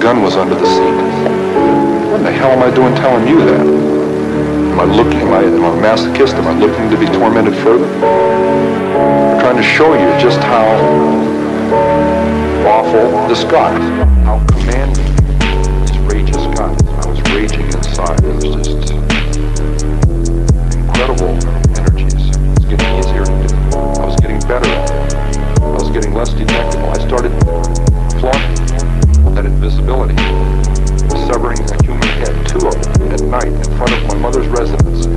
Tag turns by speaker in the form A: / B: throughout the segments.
A: Gun was under the seat. What the hell am I doing telling you that? Am I looking, am I, am I a masochist? Am I looking to be tormented further? I'm trying to show you just how awful this got. How commanding this rage has got. I was raging inside. It was just incredible energies. It was getting easier to do. I was getting better. I was getting less detectable. I started that invisibility, severing a human head, two of them, at night in front of my mother's residence.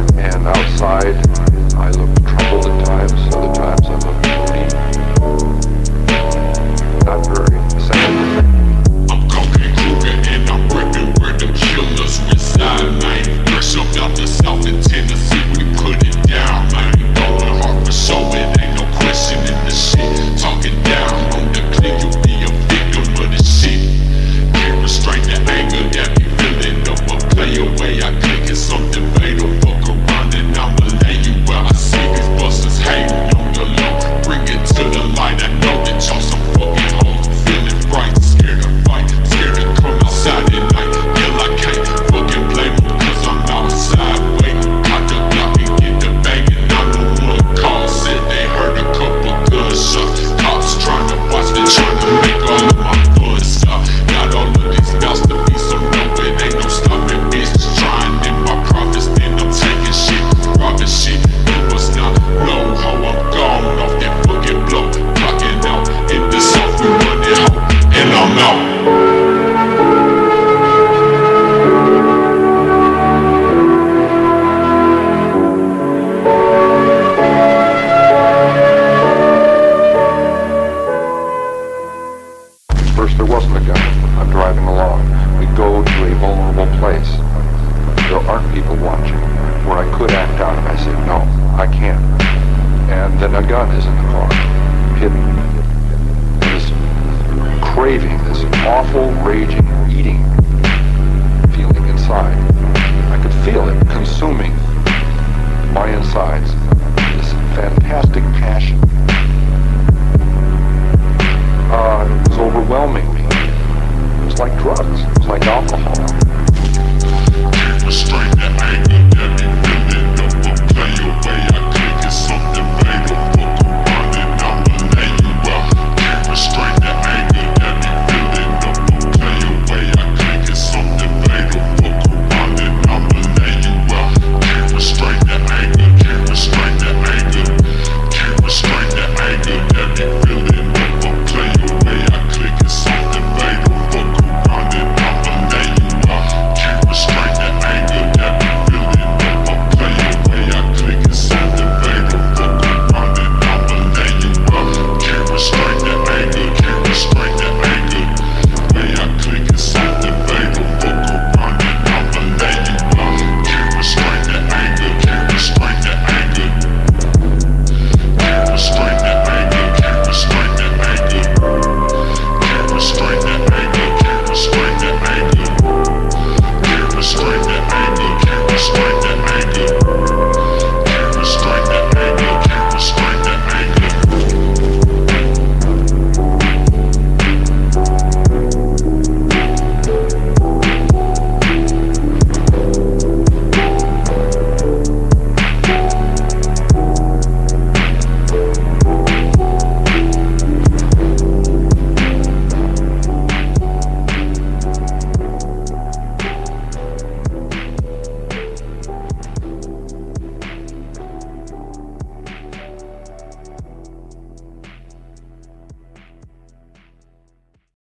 B: I'm
A: driving along. We go to a vulnerable place. There aren't people watching where I could act out. And I say, no, I can't. And then a gun is in the car, hidden. This craving, this awful, raging, eating